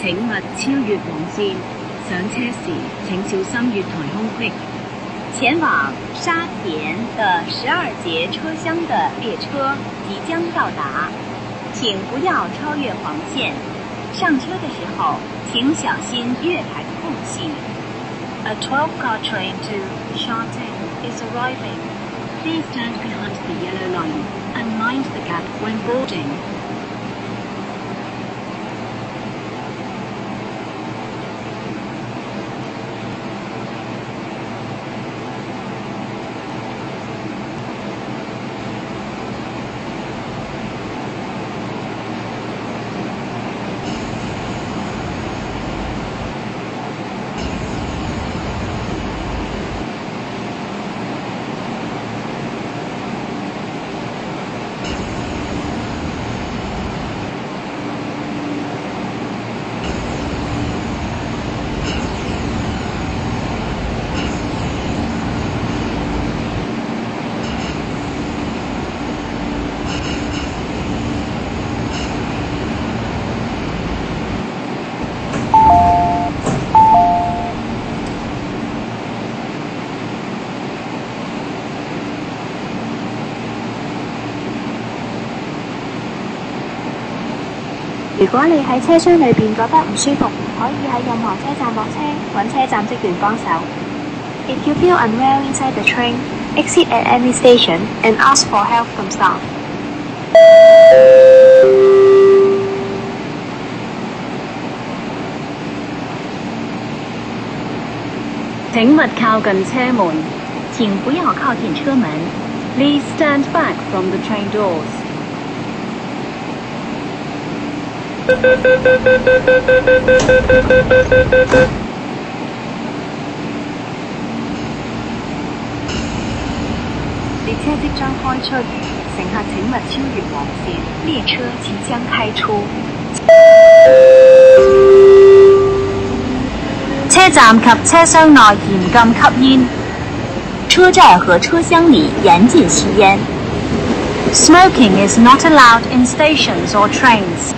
请勿超越黄线。上车时请小心月台空隙。前往沙田的十二节车厢的列车即将到达，请不要超越黄线。上车的时候，请小心月台的空隙。A twelve-car train to Shanghai is arriving. Please stand behind the yellow line and mind the gap when boarding. 如果你喺车厢里边觉得唔舒服，可以喺任何车站落车，揾车站职员帮手。If you feel unwell inside the train, exit at any station and ask for help from staff. 请勿靠近车门。请不要靠近车门。Please stand back from the train doors. 列车即将开出，乘客请勿超越黄线。列车即将开出。车站及车厢内严禁吸烟。车站和车厢里严禁吸烟。Smoking is not allowed in stations or trains.